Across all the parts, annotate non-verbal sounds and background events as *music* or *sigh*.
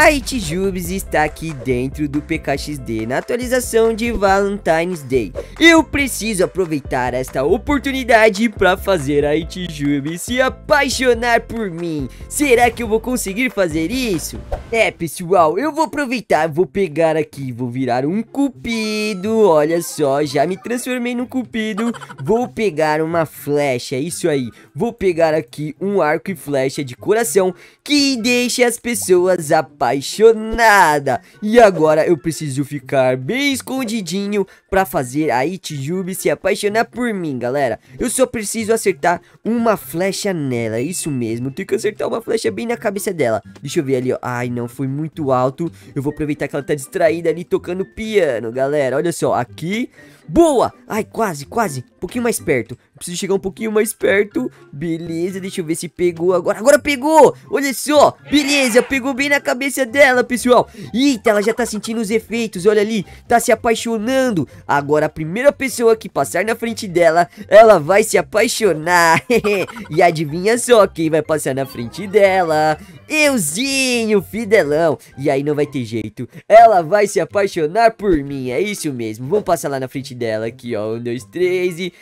A Itjubes está aqui dentro do PKXD na atualização de Valentine's Day. Eu preciso aproveitar esta oportunidade para fazer a Itjubes se apaixonar por mim. Será que eu vou conseguir fazer isso? É, pessoal, eu vou aproveitar, vou pegar aqui, vou virar um cupido. Olha só, já me transformei num cupido. Vou pegar uma flecha, é isso aí. Vou pegar aqui um arco e flecha de coração que deixe as pessoas apaixonadas apaixonada. E agora eu preciso ficar bem escondidinho pra fazer a Itjube se apaixonar por mim, galera. Eu só preciso acertar uma flecha nela, isso mesmo. Tenho que acertar uma flecha bem na cabeça dela. Deixa eu ver ali, ó. Ai, não, foi muito alto. Eu vou aproveitar que ela tá distraída ali tocando piano, galera. Olha só, aqui... Boa! Ai, quase, quase. Um pouquinho mais perto. Preciso chegar um pouquinho mais perto. Beleza, deixa eu ver se pegou agora. Agora pegou! Olha só! Beleza, pegou bem na cabeça dela, pessoal. Eita, ela já tá sentindo os efeitos. Olha ali, tá se apaixonando. Agora a primeira pessoa que passar na frente dela, ela vai se apaixonar. *laughs* e adivinha só quem vai passar na frente dela? Euzinho, fidelão. E aí não vai ter jeito. Ela vai se apaixonar por mim. É isso mesmo. Vamos passar lá na frente dela aqui, ó. Um, dois, três e.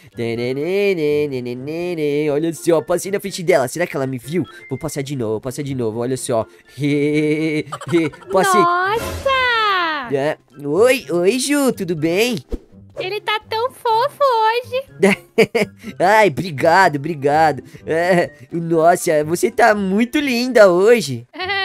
Olha só, passei na frente dela. Será que ela me viu? Vou passar de novo, passar de novo. Olha só. *laughs* Passei. Nossa! É. Oi, oi, Ju, tudo bem? Ele tá tão fofo hoje. *laughs* Ai, obrigado, obrigado. É, nossa, você tá muito linda hoje. *laughs*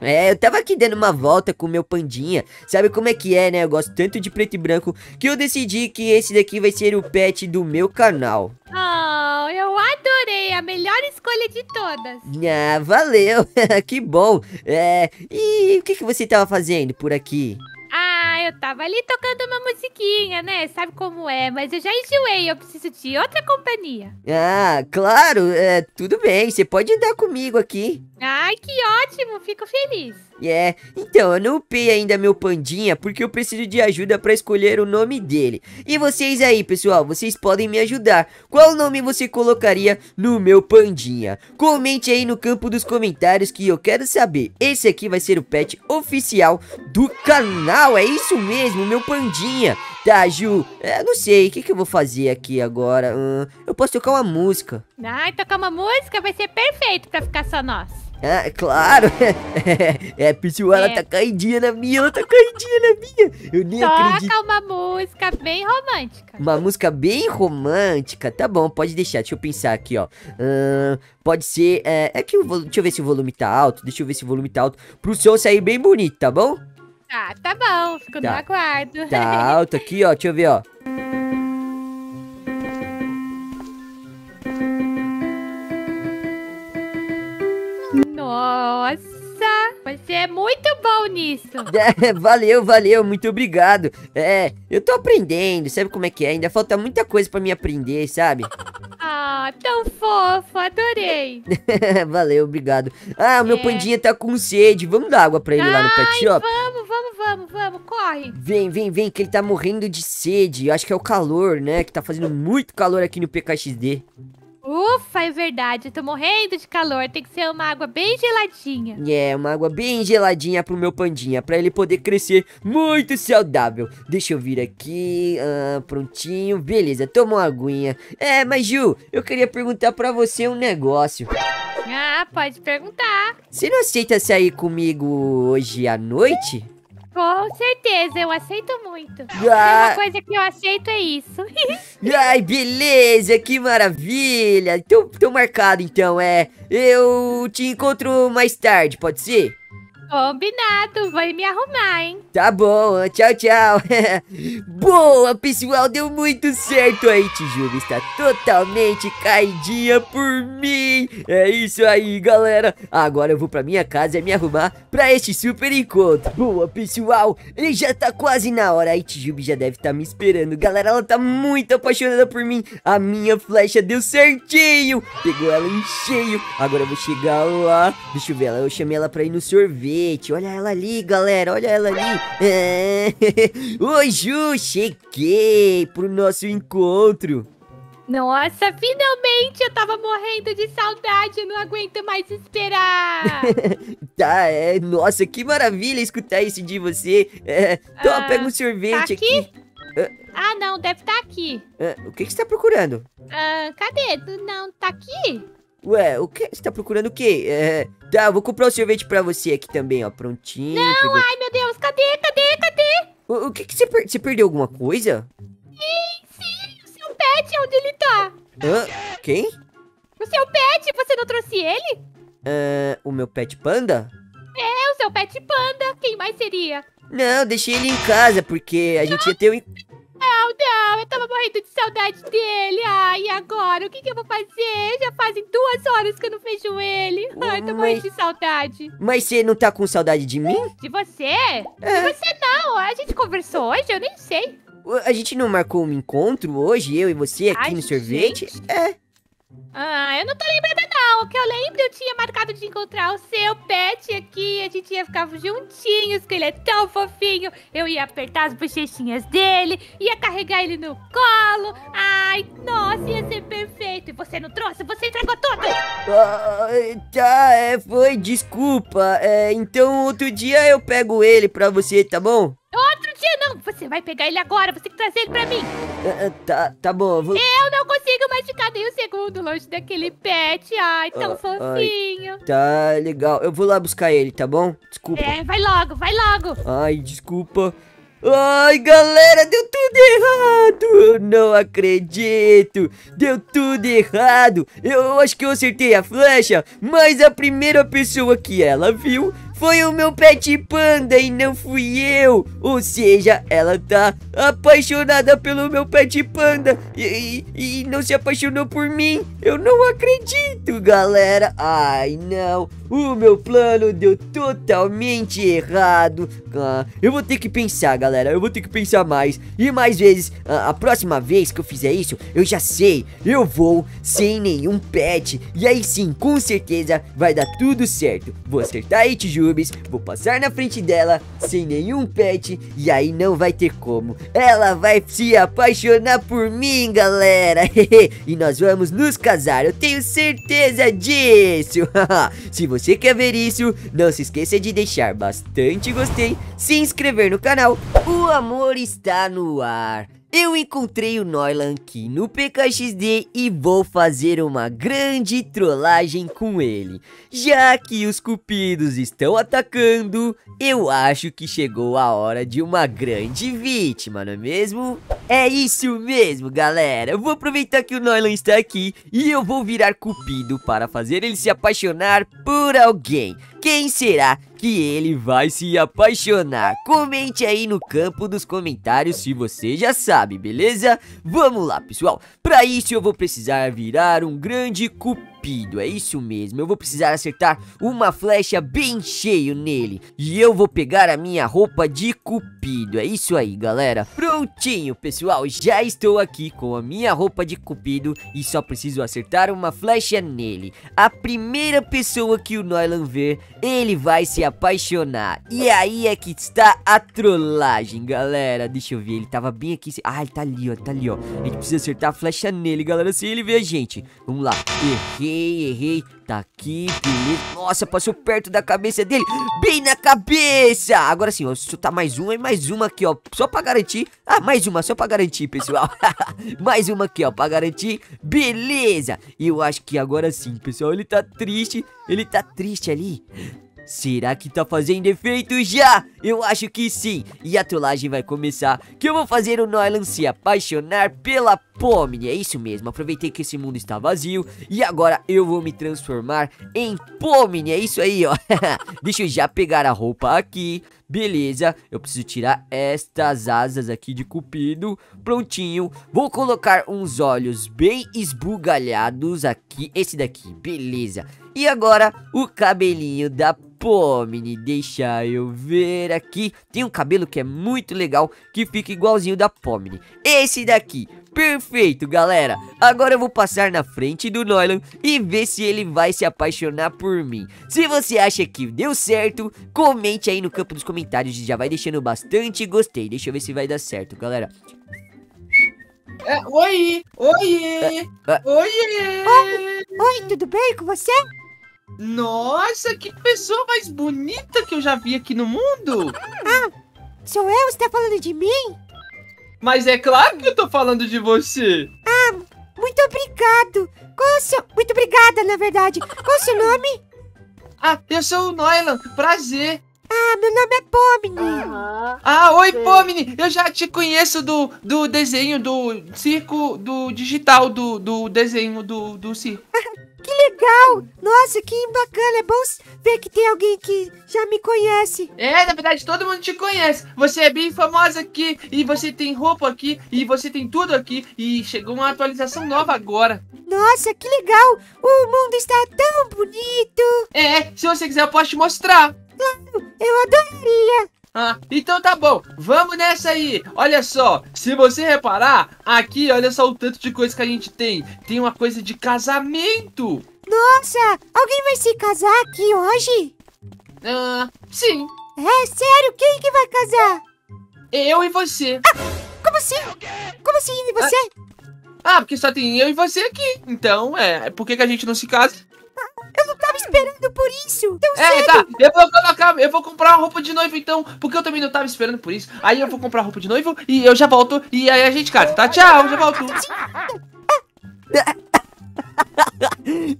É, eu tava aqui dando uma volta com o meu pandinha. Sabe como é que é, né? Eu gosto tanto de preto e branco que eu decidi que esse daqui vai ser o pet do meu canal. Oh, eu adorei. A melhor escolha de todas. Ah, valeu. *laughs* que bom. É, e o que, que você tava fazendo por aqui? Ah, eu tava ali tocando uma musiquinha, né? Sabe como é? Mas eu já enjoei, eu preciso de outra companhia. Ah, claro, é, tudo bem, você pode andar comigo aqui. Ai, que ótimo, fico feliz. É, yeah. então, eu não upei ainda meu pandinha porque eu preciso de ajuda pra escolher o nome dele. E vocês aí, pessoal, vocês podem me ajudar. Qual nome você colocaria no meu pandinha? Comente aí no campo dos comentários que eu quero saber. Esse aqui vai ser o pet oficial do canal, é isso mesmo, meu pandinha. Tá, Ju, é, não sei, o que, que eu vou fazer aqui agora? Hum, eu posso tocar uma música. Ai, tocar uma música vai ser perfeito pra ficar só nós. Ah, claro! *laughs* é, pessoal, é. ela tá caidinha na minha, ela tá caidinha na minha. Eu nem Toca acredito. Toca uma música bem romântica. Uma música bem romântica? Tá bom, pode deixar. Deixa eu pensar aqui, ó. Uh, pode ser. É, é que o Deixa eu ver se o volume tá alto. Deixa eu ver se o volume tá alto. Pro som sair bem bonito, tá bom? Ah, tá bom. Fico tá. no aguardo. Tá alto aqui, ó. Deixa eu ver, ó. Nossa, você é muito bom nisso. *laughs* É, valeu, valeu, muito obrigado. É, eu tô aprendendo, sabe como é que é? Ainda falta muita coisa pra me aprender, sabe? Ah, tão fofo, adorei. *laughs* valeu, obrigado. Ah, o meu é. pandinha tá com sede, vamos dar água pra ele Ai, lá no pet shop? vamos, vamos, corre. Vem, vem, vem, que ele tá morrendo de sede. Acho que é o calor, né, que tá fazendo muito calor aqui no PKXD. Ufa, é verdade. Eu tô morrendo de calor. Tem que ser uma água bem geladinha. É, uma água bem geladinha pro meu pandinha. Pra ele poder crescer muito saudável. Deixa eu vir aqui. Ah, prontinho. Beleza, toma uma aguinha. É, mas Ju, eu queria perguntar pra você um negócio. Ah, pode perguntar. Você não aceita sair comigo hoje à noite? Com certeza, eu aceito muito. Ah. Uma coisa que eu aceito é isso. *laughs* Ai, beleza, que maravilha. Então, tô marcado então, é. Eu te encontro mais tarde, pode ser? Combinado, vai me arrumar, hein? Tá bom, tchau, tchau. *laughs* Boa, pessoal, deu muito certo aí, Tijuba está totalmente caidinha por mim. É isso aí, galera. Agora eu vou pra minha casa me arrumar pra este super encontro. Boa, pessoal, ele já tá quase na hora. Aí, Tijuba já deve estar tá me esperando. Galera, ela tá muito apaixonada por mim. A minha flecha deu certinho. Pegou ela em cheio. Agora eu vou chegar lá. Deixa eu ver ela. Eu chamei ela pra ir no sorvete Olha ela ali, galera. Olha ela ali. É... *laughs* Oi, Ju. Cheguei pro nosso encontro. Nossa, finalmente eu tava morrendo de saudade, eu não aguento mais esperar. *laughs* tá, é, nossa, que maravilha escutar isso de você. É, toma, Ah, pega um sorvete tá aqui? aqui. ah, não, deve estar aqui. Ah, o que, que você tá procurando? Ah, cadê? Não, tá aqui? Ué, o que? Você tá procurando o quê? É, tá, eu vou comprar o sorvete pra você aqui também, ó, prontinho. pegou- Ai, meu Deus, cadê, cadê, cadê? O, o que que você, per- você perdeu alguma coisa? Sim, o seu pet, onde ele tá? Hã? Quem? O seu pet, você não trouxe ele? Ah, o meu pet panda? É o seu pet panda, quem mais seria? Não, deixei ele em casa, porque a gente ia ter um... Não, não, eu tava morrendo de saudade dele. Ai, e agora? O que, que eu vou fazer? Já fazem duas horas que eu não vejo ele. Ai, tô morrendo de saudade. Mas você não tá com saudade de mim? De você? É. De você não, a gente conversou hoje, eu nem sei. A gente não marcou um encontro hoje, eu e você, aqui Ai, no sorvete? gente. É. Ah, eu não tô lembrada não. O que eu lembro, eu tinha marcado de encontrar o seu pet aqui. A gente ia ficar juntinhos, que ele é tão fofinho. Eu ia apertar as bochechinhas dele, ia carregar ele no colo. Ai, nossa, ia ser perfeito. E você não trouxe? Você entregou tudo. Ah, tá, é, foi, desculpa. É, então outro dia eu pego ele pra você, tá bom? Dia não. Você vai pegar ele agora. Você tem que trazer ele pra mim. Ah, ah, tá, tá bom, eu vou... Eu não consigo mais ficar nem um segundo longe daquele pet. Ai, tão Ah, ai. fofinho. Tá, legal. Eu vou lá buscar ele, tá bom? Desculpa. É, vai logo, vai logo. Ai, desculpa. Ai, galera, deu tudo errado. Eu não acredito. Deu tudo errado. Eu acho que eu acertei a flecha, mas a primeira pessoa que ela viu foi o meu pet panda e não fui eu. Ou seja, ela tá apaixonada pelo meu pet panda e, e- e não se apaixonou por mim. Eu não acredito, galera. Ai, não. O meu plano deu totalmente errado. Ah, eu vou ter que pensar, galera. Eu vou ter que pensar mais e mais vezes. Ah, a próxima vez que eu fizer isso, eu já sei. Eu vou sem nenhum pet. E aí sim, com certeza vai dar tudo certo. Vou acertar a Vou passar na frente dela sem nenhum pet. E aí não vai ter como. Ela vai se apaixonar por mim, galera. *laughs* e nós vamos nos casar. Eu tenho certeza disso. *laughs* se você quer ver isso, não se esqueça de deixar bastante gostei, se inscrever no canal. O amor está no ar. Eu encontrei o Noilan aqui no PKXD e vou fazer uma grande trollagem com ele. Já que os cupidos estão atacando, eu acho que chegou a hora de uma grande vítima, não é mesmo? É isso mesmo, galera. Eu vou aproveitar que o Noilan está aqui e eu vou virar cupido para fazer ele se apaixonar por alguém. Quem será que ele vai se apaixonar? Comente aí no campo dos comentários se você já sabe, beleza? Vamos lá, pessoal. Para isso eu vou precisar virar um grande cupido, é isso mesmo. Eu vou precisar acertar uma flecha bem cheio nele. E eu vou pegar a minha roupa de cupido, é isso aí, galera. Prontinho, pessoal. Já estou aqui com a minha roupa de cupido e só preciso acertar uma flecha nele. A primeira pessoa que o Noilan ver, ele vai se apaixonar. E aí é que está a trollagem, galera. Deixa eu ver, ele tava bem aqui. Ah, ele tá ali, ó, tá ali, ó. A gente precisa acertar a flecha nele, galera, se ele ver a gente. Vamos lá. Errei, errei. Tá aqui, beleza. Nossa, passou perto da cabeça dele. Bem na cabeça. Agora sim, ó, soltar mais uma e mais uma aqui, ó. Só pra garantir. Ah, mais uma, só pra garantir, pessoal. *laughs* mais uma aqui, ó, pra garantir. Beleza. E eu acho que agora sim, pessoal. Ele tá triste. Ele tá triste ali. Será que tá fazendo efeito já? Eu acho que sim. E a trollagem vai começar. Que eu vou fazer o Noilan se apaixonar pela Pomni. É isso mesmo. Aproveitei que esse mundo está vazio. E agora eu vou me transformar em Pomni. É isso aí, ó. *laughs* Deixa eu já pegar a roupa aqui. Beleza, eu preciso tirar estas asas aqui de cupido Prontinho, vou colocar uns olhos bem esbugalhados aqui Esse daqui, beleza E agora, o cabelinho da Pomni Deixa eu ver aqui Tem um cabelo que é muito legal Que fica igualzinho da Pomni Esse daqui, Perfeito, galera. Agora eu vou passar na frente do Noilan e ver se ele vai se apaixonar por mim. Se você acha que deu certo, comente aí no campo dos comentários e já vai deixando bastante gostei. Deixa eu ver se vai dar certo, galera. É, oi! Oi! Ah. Oi! Oi, tudo bem com você? Nossa, que pessoa mais bonita que eu já vi aqui no mundo! Sou eu? Você tá falando de mim? Mas é claro que eu tô falando de você! Muito obrigado. Qual é o seu... Muito obrigada, na verdade. Qual é o seu nome? Ah, eu sou o Noilan, prazer! Ah, meu nome é Pomni. Ah, oi, Pomini! Eu já te conheço do, do desenho do circo, do digital, do, do desenho do, do circo. *laughs* Que legal. Nossa, que bacana. É bom ver que tem alguém que já me conhece. É, na verdade, todo mundo te conhece. Você é bem famosa aqui, e você tem roupa aqui, e você tem tudo aqui, e chegou uma atualização nova agora. Nossa, que legal. O mundo está tão bonito. É, se você quiser eu posso te mostrar. Eu adoraria. Ah, então tá bom, vamos nessa aí. Olha só, se você reparar, aqui olha só o tanto de coisa que a gente tem. Tem uma coisa de casamento. Nossa, alguém vai se casar aqui hoje? Ah, sim, É sério? Quem que vai casar? eu e você. Como assim? Como assim? E você? Ah, porque só tem eu e você aqui. Então, é, por que, que a gente não se casa? Eu esperando por isso. Tão É, cedo. tá, eu vou colocar, eu vou comprar uma roupa de noivo então, porque eu também não tava esperando por isso. Aí eu vou comprar roupa de noivo e eu já volto e aí a gente casa, tá? Tchau, já volto. *laughs*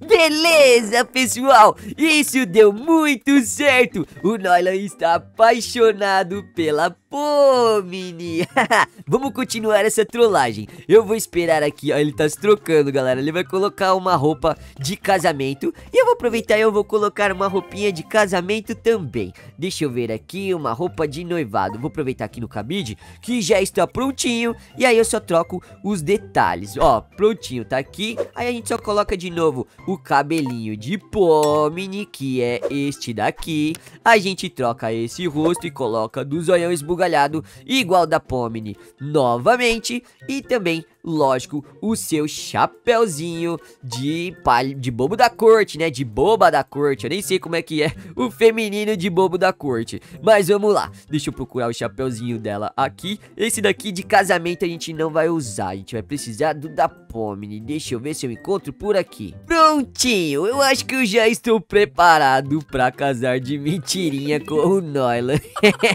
Beleza, pessoal! Isso deu muito certo! O Nolan está apaixonado pela Pomini! *laughs* Vamos continuar essa trollagem. Eu vou esperar aqui, ó. Ele tá se trocando, galera. Ele vai colocar uma roupa de casamento. E eu vou aproveitar e eu vou colocar uma roupinha de casamento também. Deixa eu ver aqui, uma roupa de noivado. Vou aproveitar aqui no cabide, que já está prontinho. E aí eu só troco os detalhes. Ó, prontinho, tá aqui. Aí a gente só coloca de novo o cabelinho de Pomini, que é este daqui. A gente troca esse rosto e coloca do zoião esbugalhado, igual da Pomini, novamente. E também, lógico, o seu chapéuzinho de, palha, de bobo da corte, né? De boba da corte. Eu nem sei como é que é o feminino de bobo da corte. Mas vamos lá. Deixa eu procurar o chapéuzinho dela aqui. Esse daqui de casamento a gente não vai usar. A gente vai precisar do da Pomini. Deixa eu ver se eu encontro por aqui. Prontinho. Eu acho que eu já estou preparado pra casar de mentirinha com o Nolan.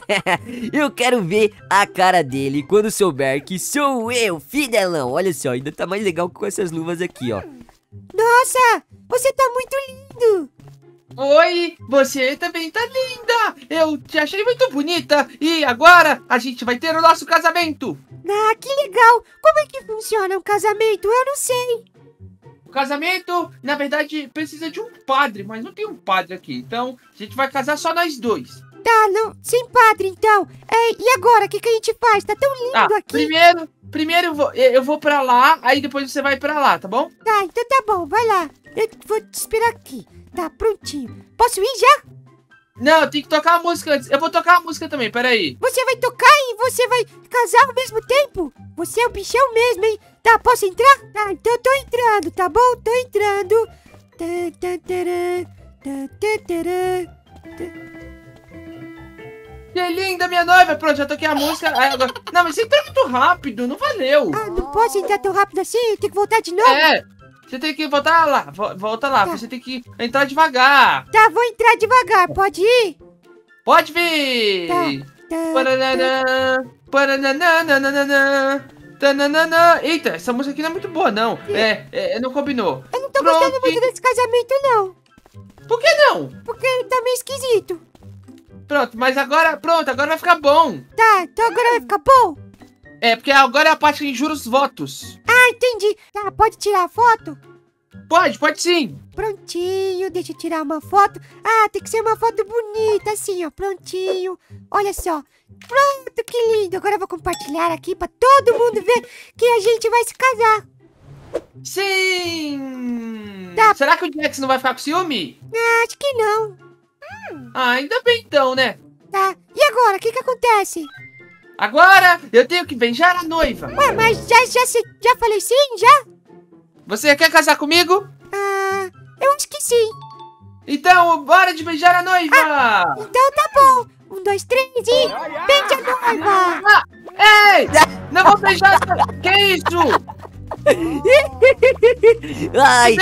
*laughs* eu quero ver a cara dele quando souber que sou eu, fidelão. Olha só, ainda tá mais legal com essas luvas aqui, ó. Nossa, você tá muito lindo. Oi, você também tá linda. Eu te achei muito bonita e agora a gente vai ter o nosso casamento. Ah, que legal. Como é que funciona um casamento? Eu não sei. O casamento, na verdade, precisa de um padre, mas não tem um padre aqui. Então, a gente vai casar só nós dois. Tá, não, sem padre, então. É, e agora, o que, que a gente faz? Tá tão lindo Ah, aqui. primeiro, primeiro eu vou, eu vou pra lá, aí depois você vai pra lá, tá bom? Tá, então tá bom, vai lá. Eu vou te esperar aqui. Tá, prontinho. Posso ir já? Não, tem que tocar a música antes. Eu vou tocar a música também, peraí. Você vai tocar e você vai casar ao mesmo tempo? Você é o bichão mesmo, hein? Tá, posso entrar? Tá, então eu tô entrando, tá bom? Tô entrando. Tá, tá, tarã, tá, tá, tarã. Que linda, minha noiva. Pronto, já toquei a música. Aí agora... Não, mas você entrou muito rápido, não valeu. Ah, não posso entrar tão rápido assim? Tenho que voltar de novo? É, você tem que voltar lá. vo- Volta lá, Tá. você tem que entrar devagar. Tá, vou entrar devagar, pode ir? Pode vir. Tá, tá. Paranana, parananananana, tananana. Eita, essa música aqui não é muito boa, não. É, é não combinou. Eu não tô gostando Pronto. muito desse casamento, não. Por que não? Porque ele tá meio esquisito. Pronto, mas agora, pronto, agora vai ficar bom. Tá, então agora vai ficar bom? É, porque agora é a parte que jura os votos. Ah, entendi. Tá, pode tirar a foto? Pode, pode sim. Prontinho, deixa eu tirar uma foto. Ah, tem que ser uma foto bonita, assim, ó. Prontinho. Olha só. Pronto, que lindo. Agora eu vou compartilhar aqui pra todo mundo ver que a gente vai se casar. Sim. Tá. Será que o Jax não vai ficar com ciúme? Ah, acho que não. Ah, ainda bem então, né? Tá. E agora, o que que acontece? Agora eu tenho que beijar a noiva. Ué, mas já, já, se- já falei sim, já? Você quer casar comigo? Ah, eu acho que sim. Então, bora de beijar a noiva! Então tá bom. Um, dois, três e... Beija a noiva. Ei! Não vou beijar! Que isso? *laughs* Ai,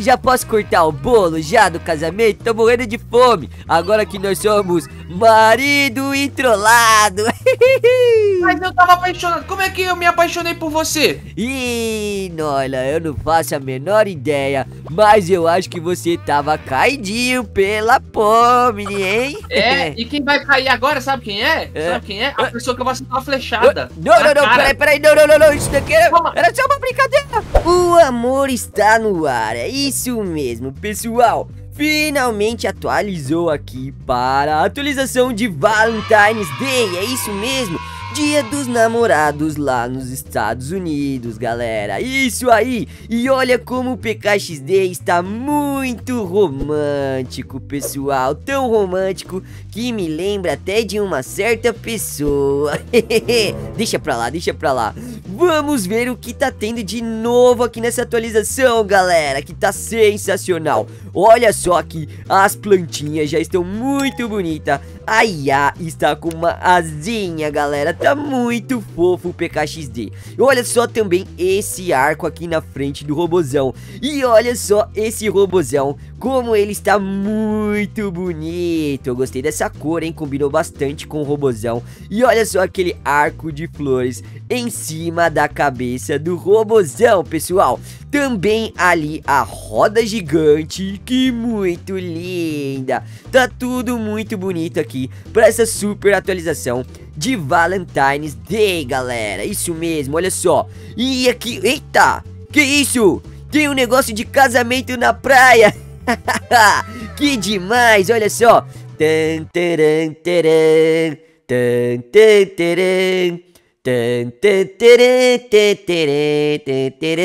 já posso cortar o bolo já do casamento? Tô morrendo de fome. Agora que nós somos marido e trollado. *laughs* Mas eu tava apaixonado. Como é que eu me apaixonei por você? Ih, olha, eu não faço a menor ideia, mas eu acho que você tava caidinho pela Pomni, hein? É, *laughs* e quem vai cair agora, sabe quem é? É. Sabe quem é? A pessoa que eu vou acertar uma flechada. Não, não, não, peraí, peraí, não, não, não, não, isso daqui era, era só uma brincadeira. O amor está no ar, é isso mesmo, pessoal. Finalmente atualizou aqui para a atualização de Valentine's Day, é isso mesmo. Dia dos namorados lá nos Estados Unidos, galera. Isso aí! E olha como o PKXD está muito romântico, pessoal. Tão romântico que me lembra até de uma certa pessoa. *laughs* deixa pra lá, deixa pra lá. Vamos ver o que tá tendo de novo aqui nessa atualização, galera, que tá sensacional. Olha só aqui, as plantinhas já estão muito bonitas. A Ia está com uma asinha, galera. Tá muito fofo o PKXD. Olha só também esse arco aqui na frente do robozão. E olha só esse robozão, como ele está muito bonito. Eu gostei dessa cor, hein? Combinou bastante com o robozão. E olha só aquele arco de flores em cima da cabeça do robozão, pessoal. Também ali a roda gigante, que muito linda. Tá tudo muito bonito aqui para essa super atualização de Valentine's Day, galera. Isso mesmo, olha só. E aqui, eita, que isso? Tem um negócio de casamento na praia. *laughs* que demais, olha só. Tan, taran, taran, tan, tan, taran.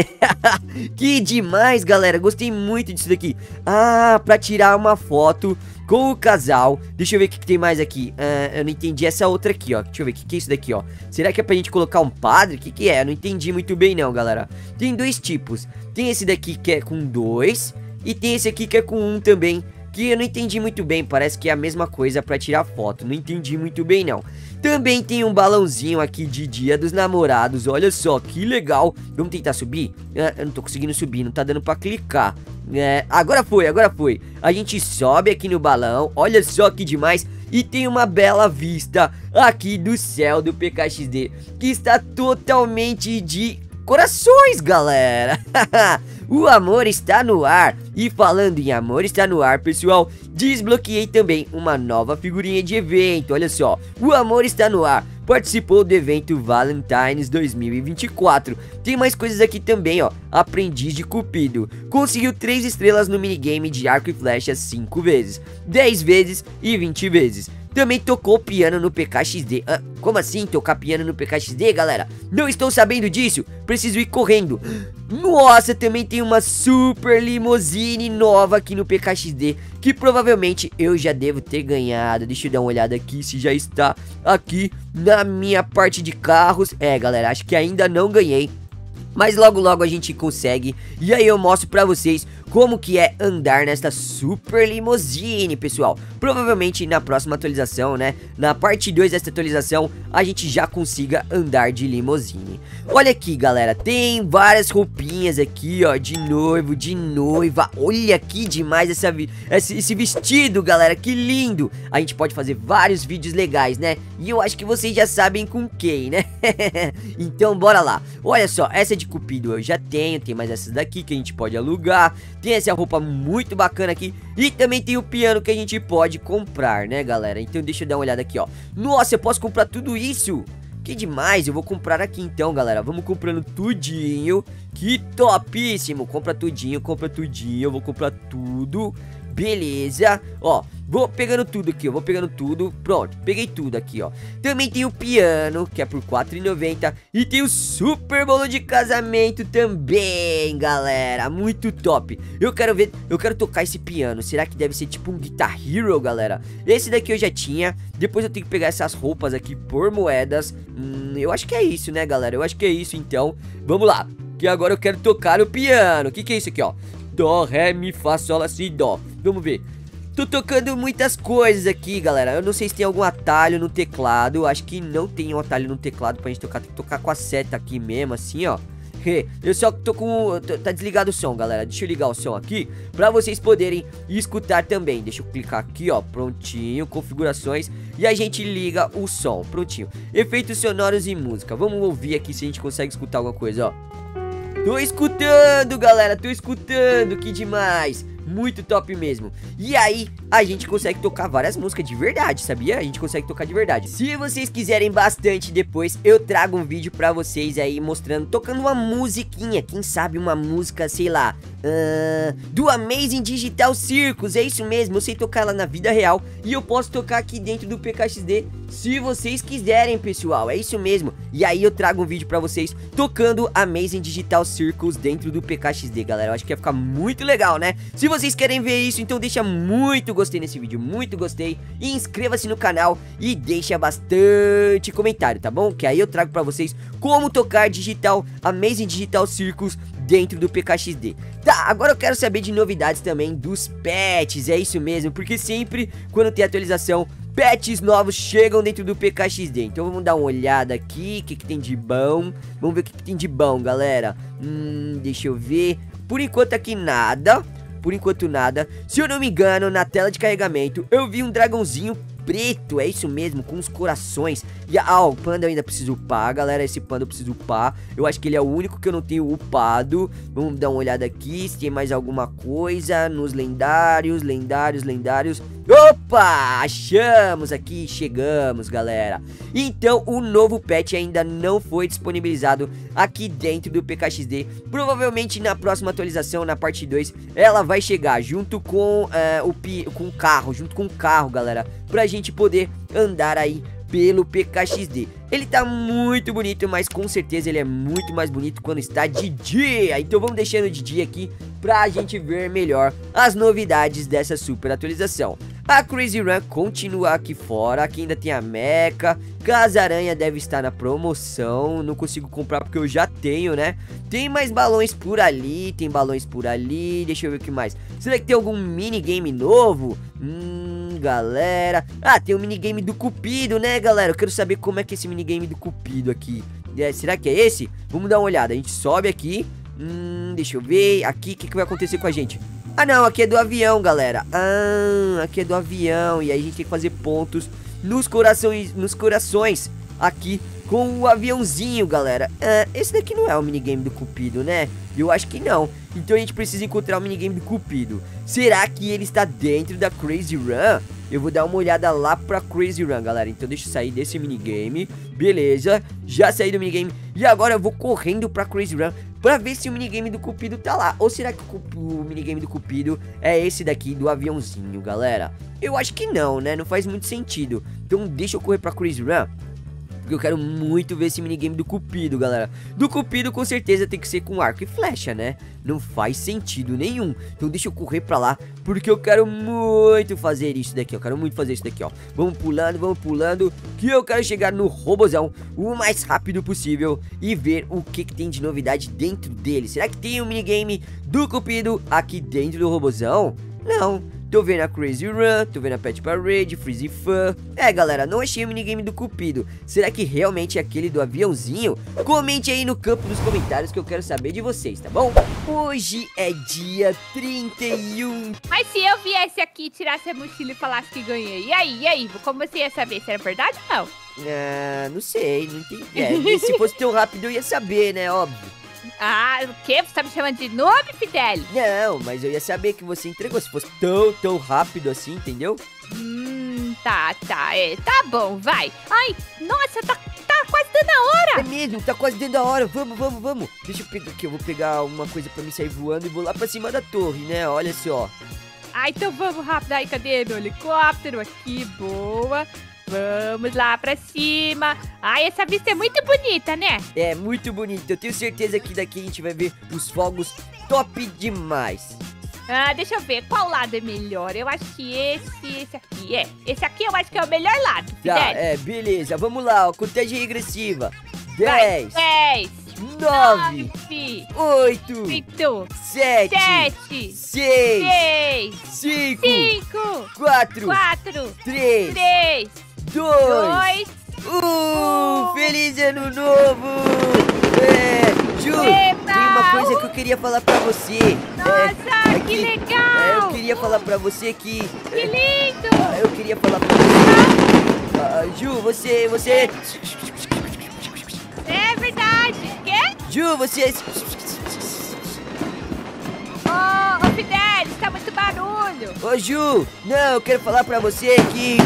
*laughs* Que demais, galera. Gostei muito disso daqui. Ah, pra tirar uma foto com o casal. Deixa eu ver o que, tem mais aqui. Ah, eu não entendi essa outra aqui, ó. Deixa eu ver o que, que é isso daqui, ó. Será que é pra gente colocar um padre? O que, que é? Eu não entendi muito bem, não, galera. Tem dois tipos. Tem esse daqui que é com dois. E tem esse aqui que é com um também. Que eu não entendi muito bem. Parece que é a mesma coisa pra tirar foto. Não entendi muito bem, não. Também tem um balãozinho aqui de dia dos namorados. Olha só, que legal. Vamos tentar subir? Ah, eu não tô conseguindo subir, não tá dando pra clicar. É, agora foi, agora foi. A gente sobe aqui no balão. Olha só que demais. E tem uma bela vista aqui do céu do PKXD. Que está totalmente de corações, galera. *laughs* o amor está no ar. E falando em amor está no ar, pessoal, desbloqueei também uma nova figurinha de evento. Olha só, o amor está no ar. Participou do evento Valentine's 2024. Tem mais coisas aqui também, ó. Aprendiz de Cupido. Conseguiu 3 estrelas no minigame de arco e flecha 5 vezes, 10 vezes e 20 vezes. Também tocou piano no PKXD. Ah, como assim tocar piano no PKXD, galera? Não estou sabendo disso. Preciso ir correndo. Nossa, também tem uma super limousine nova aqui no PKXD. Que provavelmente eu já devo ter ganhado. Deixa eu dar uma olhada aqui se já está aqui na minha parte de carros. É, galera, acho que ainda não ganhei. Mas logo logo a gente consegue E aí eu mostro pra vocês como que é andar nesta super limousine, pessoal? Provavelmente na próxima atualização, né? Na parte 2 desta atualização A gente já consiga andar de limousine Olha aqui, galera Tem várias roupinhas aqui, ó De noivo, de noiva. Olha que demais essa, esse, esse vestido, galera Que lindo. A gente pode fazer vários vídeos legais, né? E eu acho que vocês já sabem com quem, né? *laughs* Então bora lá. Olha só, essa de cupido eu já tenho Tem mais essas daqui que a gente pode alugar Tem essa roupa muito bacana aqui. E também tem o piano que a gente pode comprar, né galera? Então deixa eu dar uma olhada aqui, ó. Nossa, eu posso comprar tudo isso? Que demais, eu vou comprar aqui então, galera. Vamos comprando tudinho. Que topíssimo. Compra tudinho, compra tudinho. Eu vou comprar tudo Beleza. Ó, vou pegando tudo aqui Eu vou pegando tudo. Pronto, peguei tudo aqui, ó. Também tem o piano, que é por R$4,90 E tem o super bolo de casamento também, galera. Muito top. Eu quero ver, eu quero tocar esse piano. Será que deve ser tipo um Guitar Hero, galera? Esse daqui eu já tinha. Depois eu tenho que pegar essas roupas aqui por moedas. Hum, eu acho que é isso, né, galera? Eu acho que é isso, então. Vamos lá. Que agora eu quero tocar o piano. O que que é isso aqui, ó? Dó, Ré, Mi, Fá, Sol, Si, Dó Vamos ver. Tô tocando muitas coisas aqui, galera. Eu não sei se tem algum atalho no teclado. Acho que não tem um atalho no teclado pra gente tocar. Tem que tocar com a seta aqui mesmo, assim, ó. Eu só tô com... Tá desligado o som, galera. Deixa eu ligar o som aqui Pra vocês poderem escutar também. Deixa eu clicar aqui, ó. Prontinho, configurações. E a gente liga o som, prontinho. Efeitos sonoros e música. Vamos ouvir aqui se a gente consegue escutar alguma coisa, ó. Tô escutando, galera. Tô escutando, que demais muito top mesmo. E aí, a gente consegue tocar várias músicas de verdade, sabia? A gente consegue tocar de verdade. Se vocês quiserem bastante depois, eu trago um vídeo pra vocês aí mostrando, tocando uma musiquinha. Quem sabe uma música, sei lá, uh, do Amazing Digital Circus. É isso mesmo, eu sei tocar ela na vida real e eu posso tocar aqui dentro do PKXD se vocês quiserem, pessoal. É isso mesmo. E aí eu trago um vídeo pra vocês tocando Amazing Digital Circus dentro do PKXD, galera. Eu acho que ia ficar muito legal, né? Se vocês querem ver isso, então deixa muito gostei nesse vídeo, muito gostei. E inscreva-se no canal e deixa bastante comentário, tá bom? Que aí eu trago pra vocês como tocar digital, Amazing Digital Circus dentro do PKXD. Tá, agora eu quero saber de novidades também dos pets, é isso mesmo, porque sempre quando tem atualização, pets novos chegam dentro do PKXD. Então vamos dar uma olhada aqui, o que, que tem de bom. Vamos ver o que, que tem de bom, galera. Hum, deixa eu ver. Por enquanto aqui nada. Por enquanto nada. Se eu não me engano, na tela de carregamento, eu vi um dragãozinho preto, é isso mesmo, com os corações. E, ah, o panda eu ainda preciso upar, galera, esse panda eu preciso upar. Eu acho que ele é o único que eu não tenho upado. Vamos dar uma olhada aqui, se tem mais alguma coisa nos lendários, lendários, lendários. Opa! Achamos aqui, chegamos, galera. Então, o novo patch ainda não foi disponibilizado aqui dentro do PKXD. Provavelmente na próxima atualização, na parte 2, ela vai chegar junto com, uh, o, com o carro, junto com o carro, galera. Pra gente poder andar aí pelo PKXD. Ele tá muito bonito, mas com certeza ele é muito mais bonito quando está de dia. Então vamos deixando de dia aqui pra gente ver melhor as novidades dessa super atualização. A Crazy Run continua aqui fora, aqui ainda tem a Mecha, Casa Aranha deve estar na promoção, não consigo comprar porque eu já tenho, né? Tem mais balões por ali, tem balões por ali, deixa eu ver o que mais. Será que tem algum minigame novo? Hum, galera... Ah, tem o um minigame do Cupido, né, galera? Eu quero saber como é que é esse minigame do Cupido aqui. É, será que é esse? Vamos dar uma olhada, a gente sobe aqui... Hum, deixa eu ver. Aqui, o que, que vai acontecer com a gente? Ah, não, aqui é do avião, galera. Ah, aqui é do avião. E aí a gente tem que fazer pontos nos corações, nos corações aqui com o aviãozinho, galera. Ah, esse daqui não é o minigame do Cupido, né? Eu acho que não. Então a gente precisa encontrar o minigame do Cupido. Será que ele está dentro da Crazy Run? Eu vou dar uma olhada lá pra Crazy Run, galera. Então deixa eu sair desse minigame. Beleza, já saí do minigame. E agora eu vou correndo pra Crazy Run pra ver se o minigame do Cupido tá lá. Ou será que o, o minigame do Cupido é esse daqui do aviãozinho, galera? Eu acho que não, né? Não faz muito sentido. Então deixa eu correr pra Crazy Run porque eu quero muito ver esse minigame do Cupido, galera. Do Cupido, com certeza, tem que ser com arco e flecha, né? Não faz sentido nenhum. Então deixa eu correr pra lá, porque eu quero muito fazer isso daqui. Eu quero muito fazer isso daqui, ó. Vamos pulando, vamos pulando, que eu quero chegar no robozão o mais rápido possível e ver o que, que tem de novidade dentro dele. Será que tem um minigame do Cupido aqui dentro do robozão? Não. Tô vendo a Crazy Run, tô vendo a Pet Parade, Freezy Fun. É, galera, não achei o minigame do Cupido. Será que realmente é aquele do aviãozinho? Comente aí no campo dos comentários que eu quero saber de vocês, tá bom? Hoje é dia 31. Mas se eu viesse aqui, tirasse a mochila e falasse que ganhei, e aí, e aí? Como você ia saber se era verdade ou não? Ah, não sei, não entendi. É, se fosse tão rápido eu ia saber, né? Óbvio. Ah, o quê? Você tá me chamando de noob, Fidel? Não, mas eu ia saber que você entregou se fosse tão, tão rápido assim, entendeu? Hum, tá, tá, é, tá bom, vai. Ai, nossa, tá, tá quase dando a hora. É mesmo, tá quase dando a hora. Vamos, vamos, vamos. Deixa eu pegar aqui, eu vou pegar uma coisa pra me sair voando e vou lá pra cima da torre, né? Olha só. Ah, então vamos rápido aí, cadê meu helicóptero aqui, boa. Vamos lá pra cima. Ai, essa vista é muito bonita, né? É, muito bonita. Eu tenho certeza que daqui a gente vai ver os fogos top demais. Ah, deixa eu ver, qual lado é melhor? Eu acho que esse, esse aqui, é. Esse aqui eu acho que é o melhor lado, Tá, é, beleza. Vamos lá, ó, contagem regressiva. 10, 10, nove, nove, oito, oito, sete, sete, seis, seis, cinco, cinco, quatro, quatro, três, três, dois, dois, um. Feliz ano novo! É, Ju, Eba! tem uma coisa que eu queria falar pra você. Nossa, é, é que é, legal! eu queria falar pra você que. Que lindo! Ah, Eu queria falar pra você. Ah, Ju, você. Você. É verdade! Quê? Ju, você. Ô, ô Fidelis, tá muito barulho! Ô, Ju, não, eu quero falar pra você que.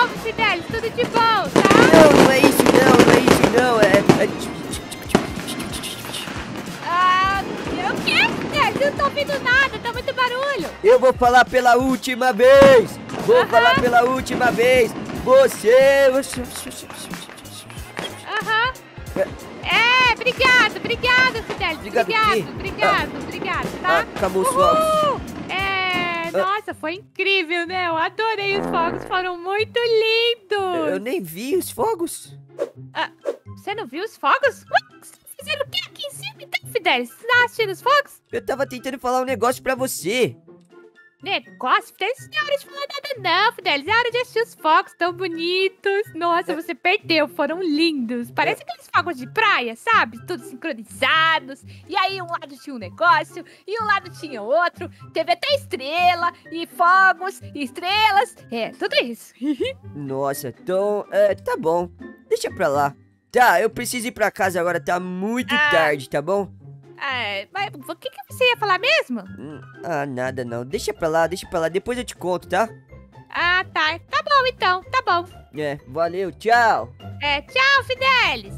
Novo, Fidelis, tudo de bom, tá? Não, não é isso, não, não é isso, não. É. é- Ah, o quê, Fidelis? Eu não tô ouvindo nada, tá muito barulho! Eu vou falar pela última vez! Vou Aham. falar pela última vez! Você. Aham. É, obrigado, obrigado, Fidelis. Obrigado o Obrigado, quê? obrigado, obrigado, tá? Ah, acabou. Uhul! É, nossa, foi incrível, né? Eu adorei os fogos, foram muito lindos. Eu nem vi os fogos. Você não viu os fogos? Ué, fizeram o que aqui em cima, então, Fidelis? Você tá assistindo os fogos? Eu tava tentando falar um negócio pra você. Negócio, Fidelis, não é hora de falar nada não, Fidelis. É hora de assistir os fogos tão bonitos. Nossa, você perdeu, foram lindos. Parece aqueles fogos de praia, sabe? Todos sincronizados. E aí, um lado tinha um negócio e um lado tinha outro. Teve até estrela e fogos e estrelas. É, tudo isso. *laughs* Nossa, então. É, tá bom. Deixa pra lá. Tá, eu preciso ir pra casa agora, tá muito Ah. tarde, tá bom? É, mas o que, que você ia falar mesmo? Hum, ah, nada não. Deixa pra lá, deixa pra lá. Depois eu te conto, tá? Ah, tá. Tá bom então, tá bom. É, valeu, tchau. É, tchau, Fidelis.